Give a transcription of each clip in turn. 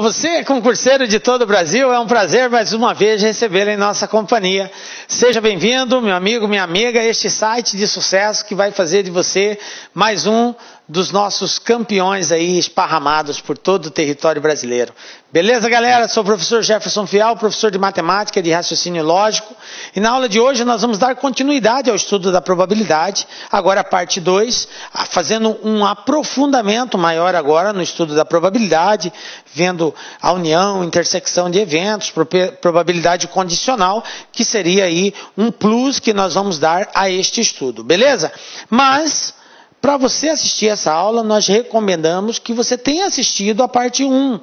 Você, concurseiro de todo o Brasil, é um prazer mais uma vez recebê-lo em nossa companhia. Seja bem-vindo, meu amigo, minha amiga, a este site de sucesso que vai fazer de você mais um dos nossos campeões aí esparramados por todo o território brasileiro. Beleza, galera? Sou o professor Jefferson Fial, professor de matemática e de raciocínio lógico. E na aula de hoje nós vamos dar continuidade ao estudo da probabilidade, agora a parte 2, fazendo um aprofundamento maior agora no estudo da probabilidade, vendo a união, intersecção de eventos, probabilidade condicional, que seria aí um plus que nós vamos dar a este estudo. Beleza? Mas para você assistir essa aula, nós recomendamos que você tenha assistido a parte 1.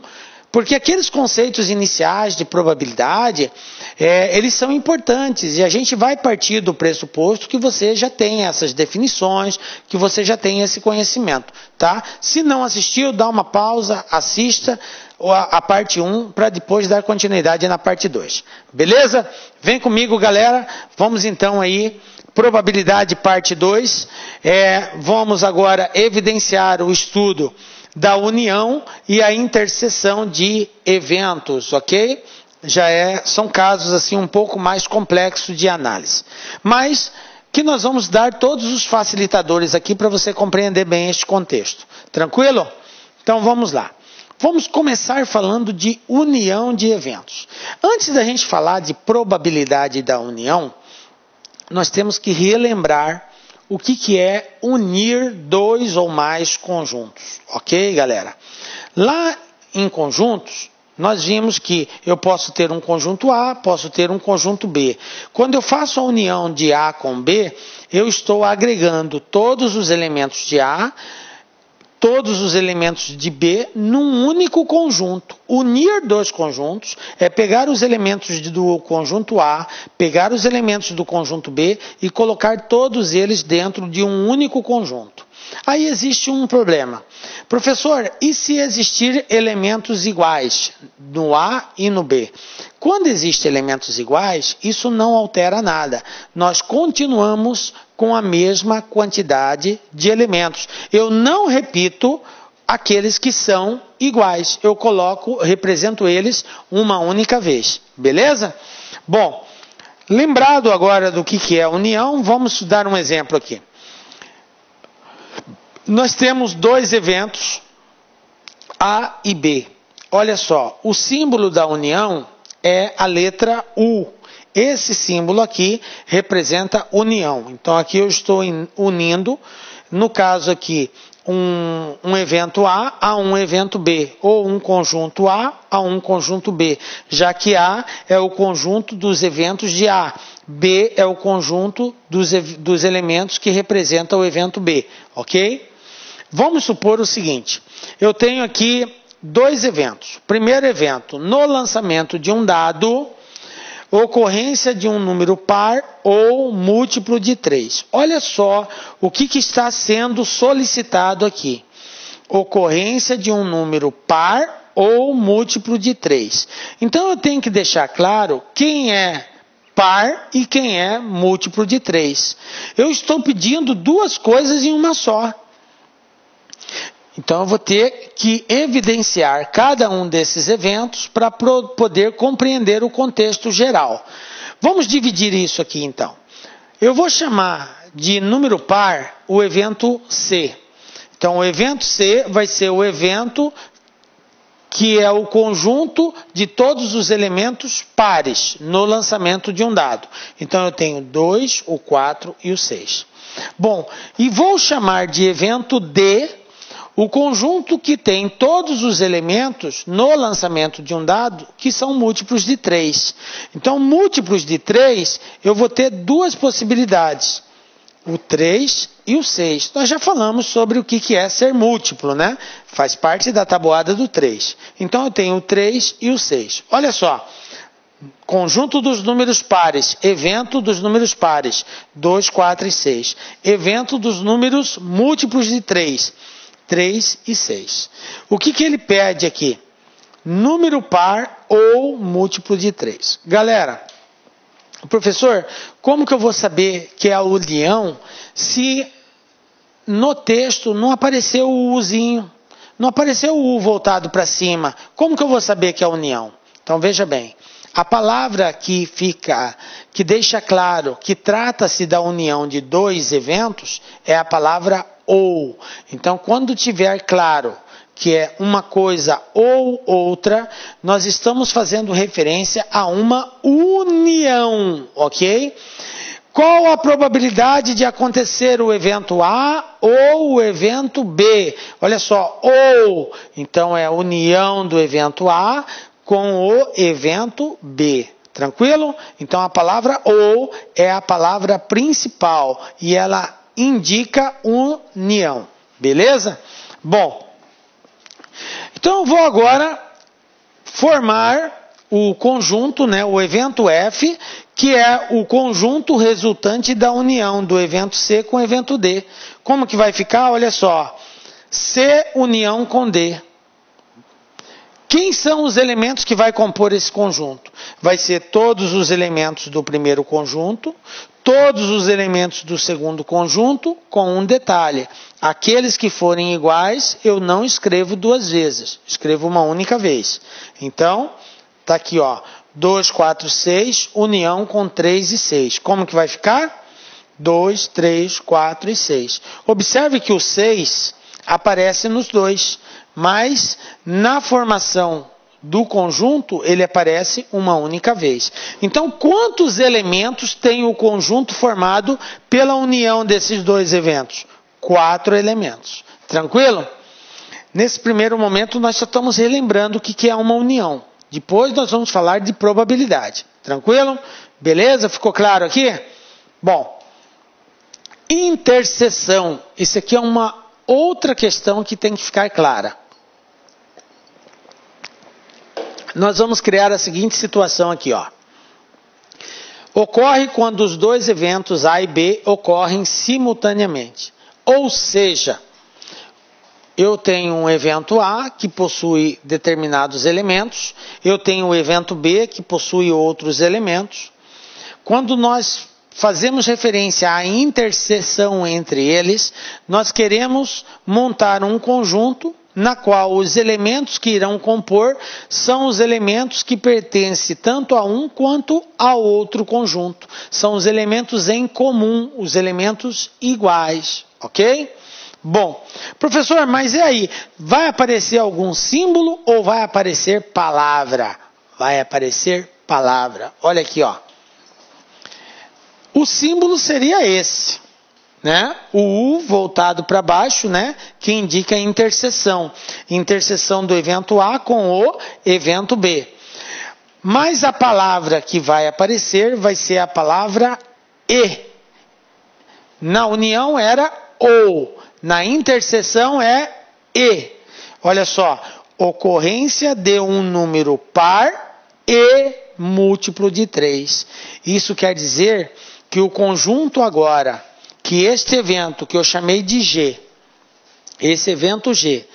Porque aqueles conceitos iniciais de probabilidade, é, eles são importantes e a gente vai partir do pressuposto que você já tem essas definições, que você já tem esse conhecimento, tá? Se não assistiu, dá uma pausa, assista a, a parte 1 para depois dar continuidade na parte 2. Beleza? Vem comigo, galera. Vamos então aí probabilidade parte 2. É, vamos agora evidenciar o estudo da união e a interseção de eventos, ok? Já é, são casos assim um pouco mais complexos de análise. Mas que nós vamos dar todos os facilitadores aqui para você compreender bem este contexto. Tranquilo? Então vamos lá. Vamos começar falando de união de eventos. Antes da gente falar de probabilidade da união, nós temos que relembrar o que, que é unir dois ou mais conjuntos. Ok, galera? Lá em conjuntos, nós vimos que eu posso ter um conjunto A, posso ter um conjunto B. Quando eu faço a união de A com B, eu estou agregando todos os elementos de A todos os elementos de B num único conjunto. Unir dois conjuntos é pegar os elementos do conjunto A, pegar os elementos do conjunto B e colocar todos eles dentro de um único conjunto. Aí existe um problema. Professor, e se existir elementos iguais no A e no B? Quando existem elementos iguais, isso não altera nada. Nós continuamos com a mesma quantidade de elementos. Eu não repito aqueles que são iguais. Eu coloco, represento eles uma única vez. Beleza? Bom, lembrado agora do que, é união, vamos dar um exemplo aqui. Nós temos dois eventos, A e B. Olha só, o símbolo da união é a letra U. Esse símbolo aqui representa união. Então aqui eu estou unindo, no caso aqui, um, um, evento A a um evento B, ou um conjunto A a um conjunto B, já que A é o conjunto dos eventos de A, B é o conjunto dos, dos elementos que representam o evento B, ok? Vamos supor o seguinte: eu tenho aqui dois eventos. Primeiro evento, no lançamento de um dado, ocorrência de um número par ou múltiplo de 3. Olha só o que, que está sendo solicitado aqui. Ocorrência de um número par ou múltiplo de 3. Então eu tenho que deixar claro quem é par e quem é múltiplo de 3. Eu estou pedindo duas coisas em uma só. Então eu vou ter que evidenciar cada um desses eventos para poder compreender o contexto geral. Vamos dividir isso aqui então. Eu vou chamar de número par o evento C. Então o evento C vai ser o evento que é o conjunto de todos os elementos pares no lançamento de um dado. Então eu tenho 2, o 4 e o 6. Bom, e vou chamar de evento D o conjunto que tem todos os elementos no lançamento de um dado que são múltiplos de 3. Então, múltiplos de 3, eu vou ter duas possibilidades. O 3 e o 6. Nós já falamos sobre o que é ser múltiplo, né? Faz parte da tabuada do 3. Então, eu tenho o 3 e o 6. Olha só. Conjunto dos números pares, evento dos números pares, 2, 4 e 6. Evento dos números múltiplos de 3, 3 e 6. O que, que ele pede aqui? Número par ou múltiplo de 3. Galera, professor, como que eu vou saber que é a união se no texto não apareceu o uzinho? não apareceu o U voltado para cima. Como que eu vou saber que é união? Então veja bem. A palavra que fica, que deixa claro que trata-se da união de dois eventos é a palavra ou. Então, quando tiver claro que é uma coisa ou outra, nós estamos fazendo referência a uma união, ok? Qual a probabilidade de acontecer o evento A ou o evento B? Olha só, ou, então é a união do evento A com o evento B. Tranquilo? Então a palavra ou é a palavra principal e ela indica união. Beleza? Bom, então vou agora formar o conjunto, né, o evento F, que é o conjunto resultante da união do evento C com o evento D. Como que vai ficar? Olha só. C união com D. Quem são os elementos que vai compor esse conjunto? Vai ser todos os elementos do primeiro conjunto, todos os elementos do segundo conjunto, com um detalhe. Aqueles que forem iguais, eu não escrevo duas vezes, escrevo uma única vez. Então, tá aqui, ó, 2, 4, 6, união com 3 e 6. Como que vai ficar? 2, 3, 4 e 6. Observe que o 6 aparece nos dois mas na formação do conjunto ele aparece uma única vez. Então, quantos elementos tem o conjunto formado pela união desses dois eventos? Quatro elementos. Tranquilo? Nesse primeiro momento, nós só estamos relembrando o que é uma união. Depois nós vamos falar de probabilidade. Tranquilo? Beleza? Ficou claro aqui? Bom, interseção. Isso aqui é uma outra questão que tem que ficar clara. Nós vamos criar a seguinte situação aqui, ó. Ocorre quando os dois eventos A e B ocorrem simultaneamente. Ou seja, eu tenho um evento A que possui determinados elementos, eu tenho o evento B que possui outros elementos. Quando nós fazemos referência à interseção entre eles, nós queremos montar um conjunto na qual os elementos que irão compor são os elementos que pertencem tanto a um quanto a outro conjunto. São os elementos em comum, os elementos iguais, ok? Bom, professor, mas e aí? Vai aparecer algum símbolo ou vai aparecer palavra? Vai aparecer palavra. Olha aqui, ó. O símbolo seria esse né? O U voltado para baixo, né? Que indica interseção, interseção do evento A com o evento B. Mas a palavra que vai aparecer vai ser a palavra E. Na união era ou, na interseção é E. Olha só, ocorrência de um número par e múltiplo de 3. Isso quer dizer que o conjunto agora que este evento que eu chamei de G, esse evento G,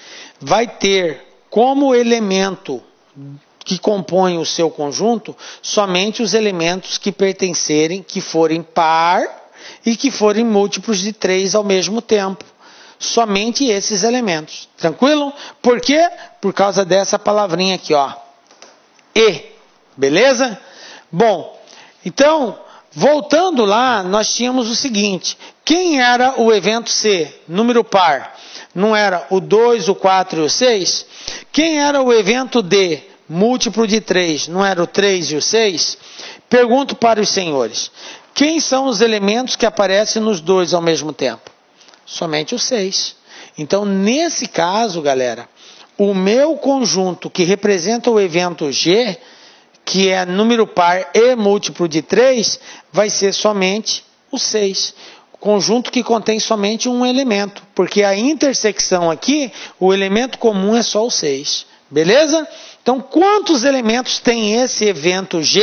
vai ter como elemento que compõe o seu conjunto somente os elementos que pertencerem, que forem par e que forem múltiplos de três ao mesmo tempo. Somente esses elementos. Tranquilo? Por quê? Por causa dessa palavrinha aqui, ó. E. Beleza? Bom, então, voltando lá, nós tínhamos o seguinte: quem era o evento C? Número par. Não era o 2, o 4 e o 6? Quem era o evento D? Múltiplo de 3. Não era o 3 e o 6? Pergunto para os senhores: quem são os elementos que aparecem nos dois ao mesmo tempo? Somente o 6. Então, nesse caso, galera, o meu conjunto que representa o evento G, que é número par e múltiplo de 3, vai ser somente o 6 conjunto que contém somente um elemento, porque a intersecção aqui, o elemento comum é só o 6. Beleza? Então, quantos elementos tem esse evento G?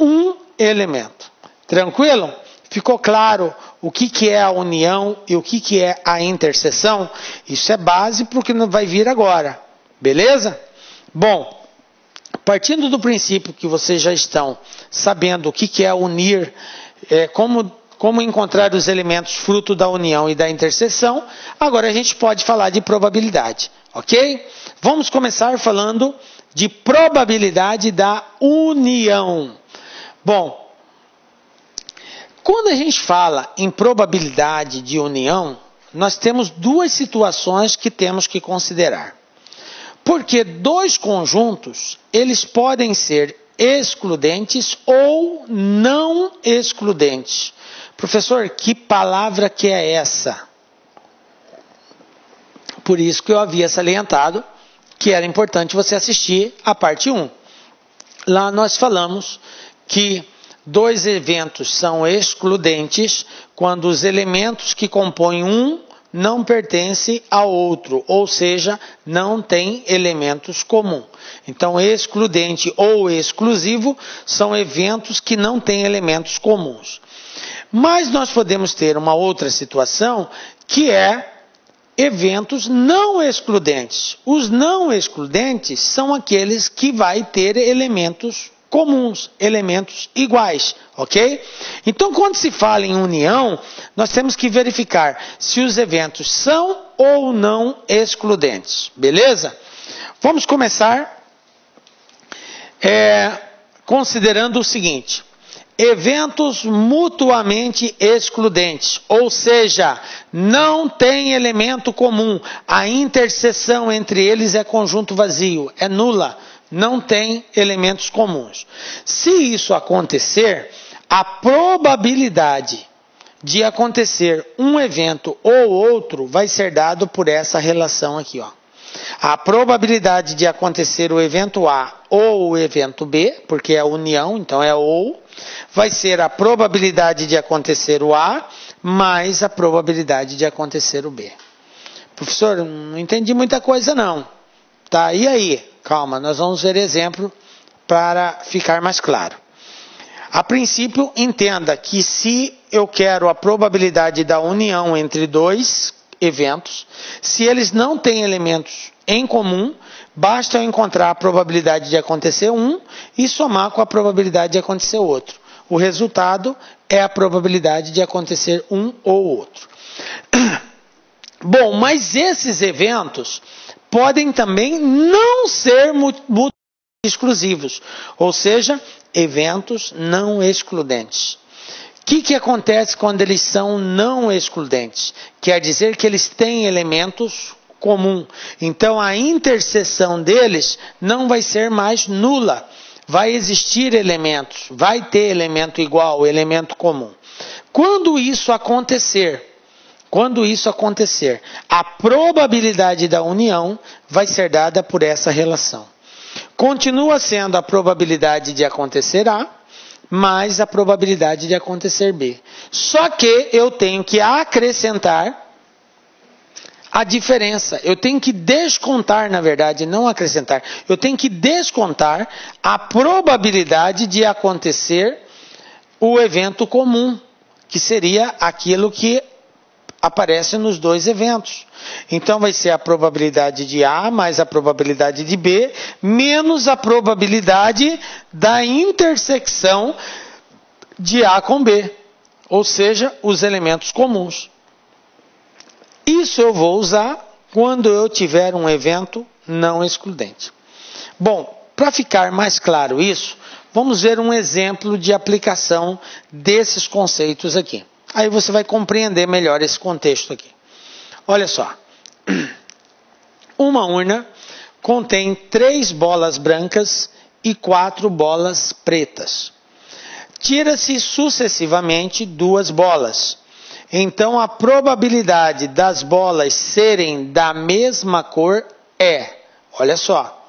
Um elemento. Tranquilo? Ficou claro o que, que é a união e o que, que é a interseção? Isso é base para o que vai vir agora. Beleza? Bom, partindo do princípio que vocês já estão sabendo o que, é unir, é, como como encontrar os elementos fruto da união e da interseção, agora a gente pode falar de probabilidade. ok? Vamos começar falando de probabilidade da união. Bom, quando a gente fala em probabilidade de união, nós temos duas situações que temos que considerar. Porque dois conjuntos, eles podem ser excludentes ou não excludentes. Professor, que palavra que é essa? Por isso que eu havia salientado que era importante você assistir a parte 1. Lá nós falamos que dois eventos são excludentes quando os elementos que compõem um não pertencem ao outro, ou seja, não tem elementos comuns. Então, excludente ou exclusivo são eventos que não têm elementos comuns. Mas nós podemos ter uma outra situação que é eventos não excludentes. Os não excludentes são aqueles que vai ter elementos comuns, elementos iguais, ok? Então, quando se fala em união, nós temos que verificar se os eventos são ou não excludentes, beleza? Vamos começar é, considerando o seguinte: eventos mutuamente excludentes, ou seja, não tem elemento comum, a interseção entre eles é conjunto vazio, é nula não tem elementos comuns. Se isso acontecer, a probabilidade de acontecer um evento ou outro vai ser dado por essa relação aqui, ó. A probabilidade de acontecer o evento A ou o evento B, porque é a união, então é ou, vai ser a probabilidade de acontecer o A mais a probabilidade de acontecer o B. Professor, não entendi muita coisa não. Tá, e aí? Calma, nós vamos ver exemplo para ficar mais claro. A princípio, entenda que se eu quero a probabilidade da união entre dois eventos, se eles não têm elementos em comum, basta eu encontrar a probabilidade de acontecer um e somar com a probabilidade de acontecer outro. O resultado é a probabilidade de acontecer um ou outro. Bom, mas esses eventos podem também não ser exclusivos, ou seja, eventos não excludentes. O que, que acontece quando eles são não excludentes? Quer dizer que eles têm elementos comum. Então a interseção deles não vai ser mais nula. Vai existir elementos, vai ter elemento igual, elemento comum. Quando isso acontecer, quando isso acontecer, a probabilidade da união vai ser dada por essa relação. Continua sendo a probabilidade de acontecer A mais a probabilidade de acontecer B. Só que eu tenho que acrescentar a diferença. Eu tenho que descontar, na verdade, não acrescentar. Eu tenho que descontar a probabilidade de acontecer o evento comum, que seria aquilo que aparece nos dois eventos. Então vai ser a probabilidade de A mais a probabilidade de B, menos a probabilidade da intersecção de A com B, ou seja, os elementos comuns. Isso eu vou usar quando eu tiver um evento não excludente. Bom, para ficar mais claro isso, vamos ver um exemplo de aplicação desses conceitos aqui. Aí você vai compreender melhor esse contexto aqui. Olha só. Uma urna contém três bolas brancas e quatro bolas pretas. Tira-se sucessivamente duas bolas. Então a probabilidade das bolas serem da mesma cor é, olha só,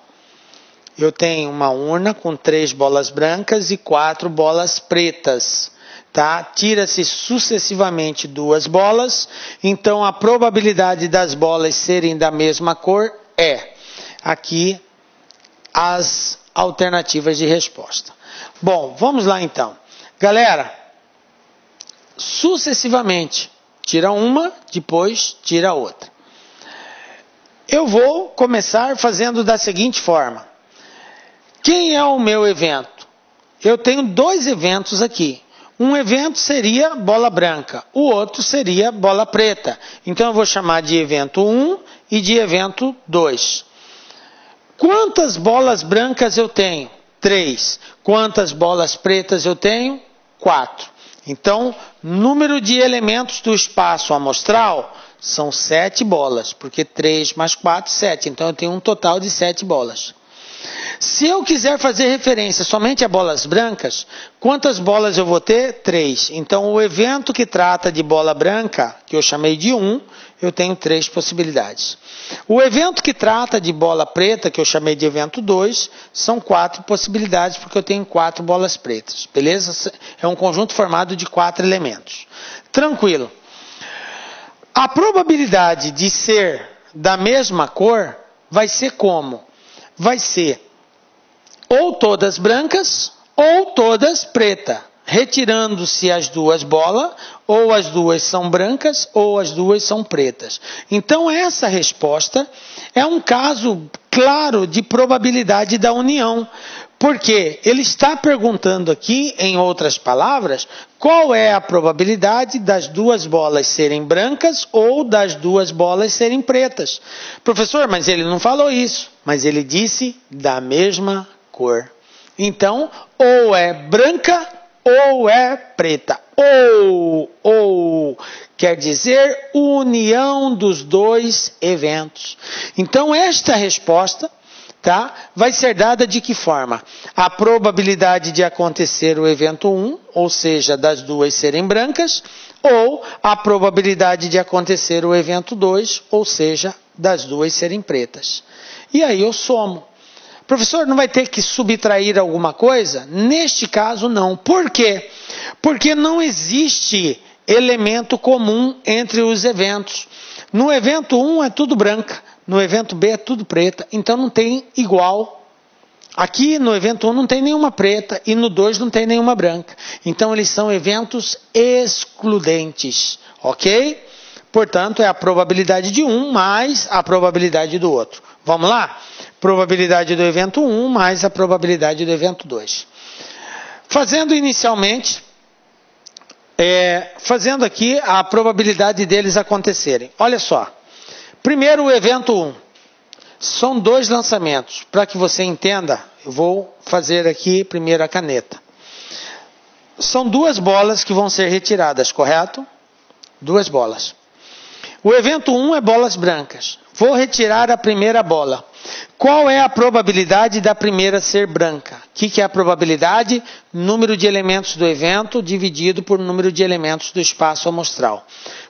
eu tenho uma urna com três bolas brancas e quatro bolas pretas tá? Tira-se sucessivamente duas bolas, então a probabilidade das bolas serem da mesma cor é aqui as alternativas de resposta. Bom, vamos lá então. Galera, sucessivamente, tira uma, depois tira outra. Eu vou começar fazendo da seguinte forma: quem é o meu evento? Eu tenho dois eventos aqui. Um evento seria bola branca, o outro seria bola preta. Então eu vou chamar de evento 1 e de evento 2. Quantas bolas brancas eu tenho? 3. Quantas bolas pretas eu tenho? 4. Então, número de elementos do espaço amostral são 7 bolas, porque 3 mais 4, 7. Então, eu tenho um total de 7 bolas. Se eu quiser fazer referência somente a bolas brancas, quantas bolas eu vou ter? Três. Então, o evento que trata de bola branca, que eu chamei de um, eu tenho três possibilidades. O evento que trata de bola preta, que eu chamei de evento 2, são quatro possibilidades, porque eu tenho quatro bolas pretas. Beleza? É um conjunto formado de quatro elementos. Tranquilo. A probabilidade de ser da mesma cor vai ser como? Vai ser ou todas brancas ou todas preta, retirando-se as duas bolas, ou as duas são brancas ou as duas são pretas. Então essa resposta é um caso claro de probabilidade da união, porque ele está perguntando aqui, em outras palavras, qual é a probabilidade das duas bolas serem brancas ou das duas bolas serem pretas. Professor, mas ele não falou isso, mas ele disse da mesma cor. Então, ou é branca ou é preta. Ou, ou, quer dizer união dos dois eventos. Então, esta resposta tá, vai ser dada de que forma? A probabilidade de acontecer o evento 1, ou seja, das duas serem brancas, ou a probabilidade de acontecer o evento 2, ou seja, das duas serem pretas. E aí eu somo. Professor, não vai ter que subtrair alguma coisa? Neste caso, não. Por quê? Porque não existe elemento comum entre os eventos. No evento 1 é tudo branca, no evento B é tudo preta, então não tem igual. Aqui no evento 1 não tem nenhuma preta e no 2 não tem nenhuma branca. Então eles são eventos excludentes, ok? Portanto, é a probabilidade de um mais a probabilidade do outro. Vamos lá? Probabilidade do evento 1 mais a probabilidade do evento 2. Fazendo inicialmente, é, fazendo aqui a probabilidade deles acontecerem. Olha só. Primeiro, o evento 1. São dois lançamentos. Para que você entenda, eu vou fazer aqui primeiro a caneta. São duas bolas que vão ser retiradas, correto? Duas bolas. O evento 1 é bolas brancas. Vou retirar a primeira bola. Qual é a probabilidade da primeira ser branca? O que, que, é a probabilidade? Número de elementos do evento dividido por número de elementos do espaço amostral.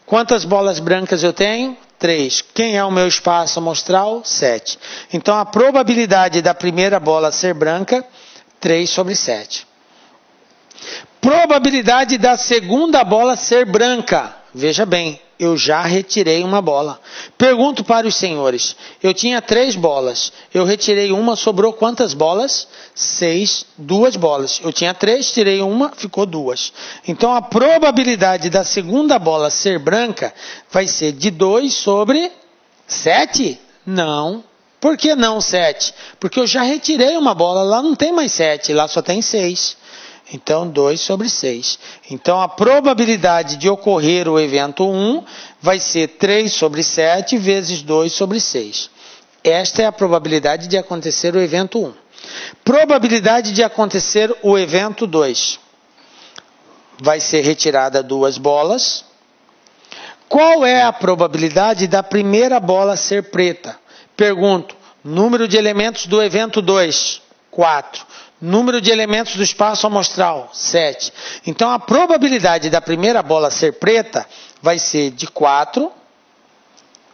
Quantas bolas brancas eu tenho? Três. Quem é o meu espaço amostral? Sete. Então a probabilidade da primeira bola ser branca, 3 sobre 7. Probabilidade da segunda bola ser branca. Veja bem, eu já retirei uma bola. Pergunto para os senhores: eu tinha três bolas, eu retirei uma, sobrou quantas bolas? Seis, duas bolas. Eu tinha três, tirei uma, ficou duas. Então a probabilidade da segunda bola ser branca vai ser de 2 sobre 7? Não. Por que não 7? Porque eu já retirei uma bola, lá não tem mais 7, lá só tem 6. Então, 2 sobre 6. Então, a probabilidade de ocorrer o evento 1 vai ser 3 sobre 7 vezes 2 sobre 6. Esta é a probabilidade de acontecer o evento 1. Probabilidade de acontecer o evento 2. Vai ser retirada duas bolas. Qual é a probabilidade da primeira bola ser preta? Pergunto. Número de elementos do evento 2, 4. Número de elementos do espaço amostral, 7. Então a probabilidade da primeira bola ser preta vai ser de 4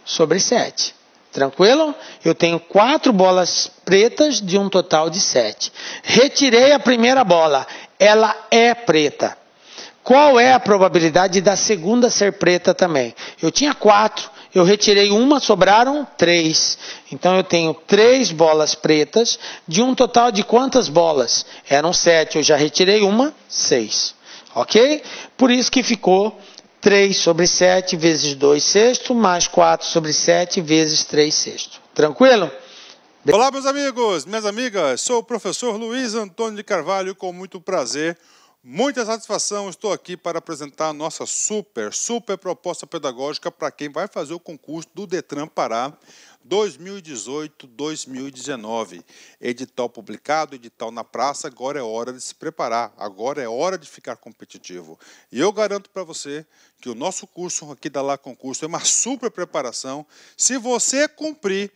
sobre 7. Tranquilo? Eu tenho quatro bolas pretas de um total de 7. Retirei a primeira bola, ela é preta. Qual é a probabilidade da segunda ser preta também? Eu tinha quatro, eu retirei uma, sobraram três. Então eu tenho três bolas pretas, de um total de quantas bolas? Eram sete, eu já retirei uma, seis. Ok? Por isso que ficou 3 sobre 7 vezes 2 sexto, mais 4 sobre 7 vezes 3 sexto. Tranquilo? Olá, meus amigos, minhas amigas. Sou o professor Luiz Antônio de Carvalho, com muito prazer Muita satisfação, estou aqui para apresentar a nossa super, super proposta pedagógica para quem vai fazer o concurso do Detran Pará 2018-2019. Edital publicado, edital na praça, agora é hora de se preparar, agora é hora de ficar competitivo. E eu garanto para você que o nosso curso aqui da Lá Concurso é uma super preparação. Se você cumprir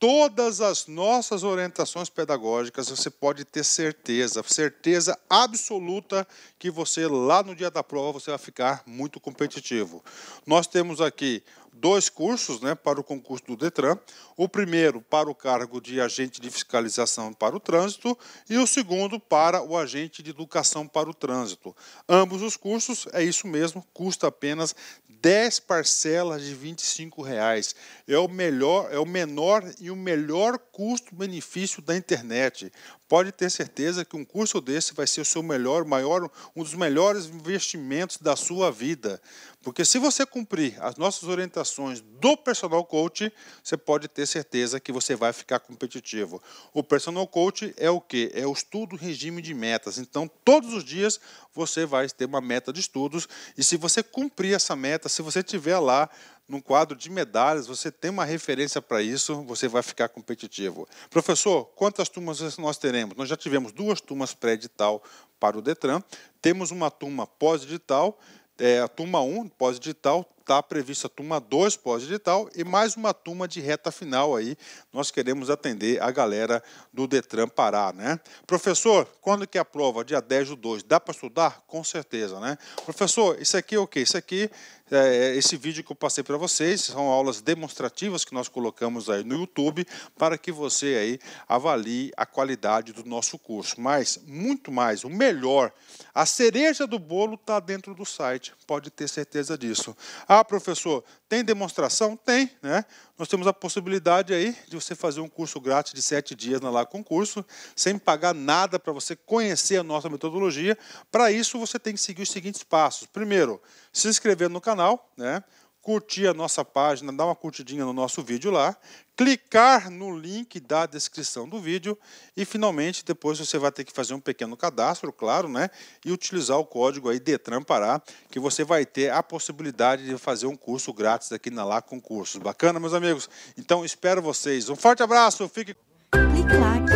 todas as nossas orientações pedagógicas, você pode ter certeza, certeza absoluta que você lá no dia da prova você vai ficar muito competitivo. Nós temos aqui dois cursos né, para o concurso do Detran. O primeiro para o cargo de agente de fiscalização para o trânsito e o segundo para o agente de educação para o trânsito. Ambos os cursos, é isso mesmo, custa apenas 10 parcelas de 25 reais. É o melhor, é o menor e o melhor custo-benefício da internet. Pode ter certeza que um curso desse vai ser o seu melhor, maior, um dos melhores investimentos da sua vida. Porque se você cumprir as nossas orientações do personal coach, você pode ter certeza que você vai ficar competitivo. O personal coach é o que? É o estudo regime de metas. Então, todos os dias você vai ter uma meta de estudos e se você cumprir essa meta, se você tiver lá num quadro de medalhas, você tem uma referência para isso, você vai ficar competitivo. Professor, quantas turmas nós teremos? Nós já tivemos duas turmas pré-edital para o Detran, temos uma turma pós-edital é, a turma 1, pós-digital, está prevista a turma 2 pós-digital e mais uma turma de reta final aí. Nós queremos atender a galera do Detran Pará, né? Professor, quando que é a prova? Dia 10 do 2. Dá para estudar? Com certeza, né? Professor, isso aqui é o quê? Isso aqui é, esse vídeo que eu passei para vocês são aulas demonstrativas que nós colocamos aí no YouTube para que você aí avalie a qualidade do nosso curso. Mas muito mais, o melhor, a cereja do bolo está dentro do site. Pode ter certeza disso. Ah, professor, tem demonstração? Tem, né? Nós temos a possibilidade aí de você fazer um curso grátis de sete dias na Lá Concurso, sem pagar nada para você conhecer a nossa metodologia. Para isso, você tem que seguir os seguintes passos. Primeiro, se inscrever no canal, né? Curtir a nossa página, dar uma curtidinha no nosso vídeo lá, clicar no link da descrição do vídeo e finalmente depois você vai ter que fazer um pequeno cadastro, claro, né? E utilizar o código aí Detran Pará, que você vai ter a possibilidade de fazer um curso grátis aqui na Lá Concursos. Bacana, meus amigos? Então espero vocês. Um forte abraço, fique Clique like.